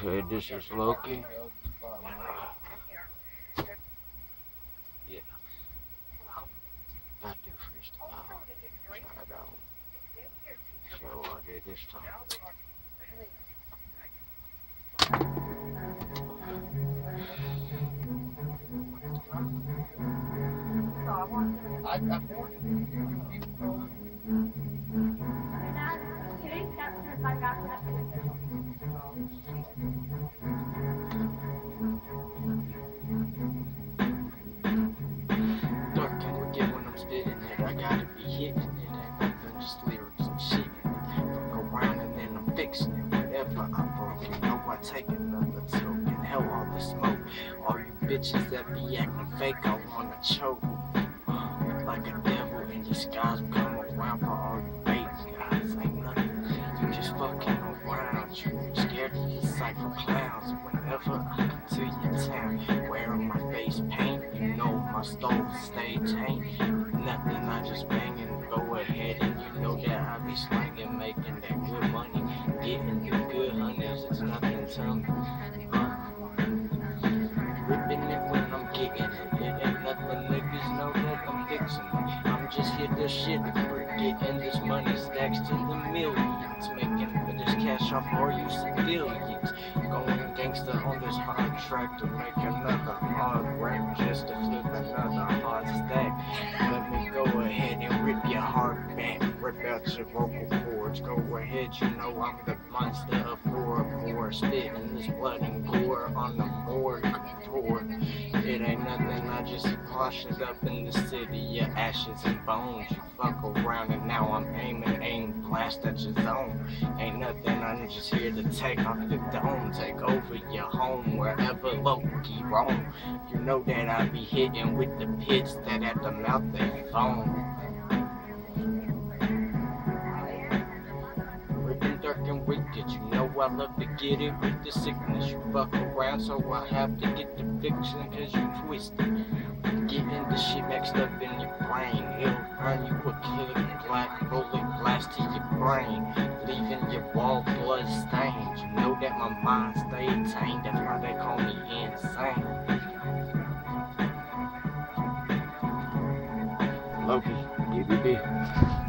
Okay, this is Loki. Yeah. I do freestyle. I don't. So uh, I did this time. I, I take another toke. And hell all the smoke. All you bitches that be acting fake, I wanna choke. Like a devil in disguise, come around for all you fake guys. Ain't nothing, you just fucking around. You scared the psycho clowns. Whenever I come to your town, wearing my face paint, you know my stove stay tame. Nothing, I just bang shit for getting this money stacks to the millions, making this cash off all you civilians. Going gangster on this hard track to make another hard rap just to flip another hard stack. Let me go ahead and rip your heart back, rip out your vocal cords. Go ahead, you know I'm the monster of horror, spitting this blood and gore on the morgue tour. It ain't nothing, I just it up in the city, your ashes and bones. You fuck around and now I'm aiming, aim blast at your zone. Ain't nothing, I'm just here to take off the dome, take over your home wherever Loki roam. You know that I be hitting with the pits that at the mouth they foam. Wicked, you know I love to get it with the sickness. You fuck around, so I have to get the fiction, cause you twisted. Getting the shit mixed up in your brain. It'll burn you a killing black bullet blast to your brain, leaving your wall blood stained. You know that my mind stay tamed, that's why they call me insane. Loki, give DBB.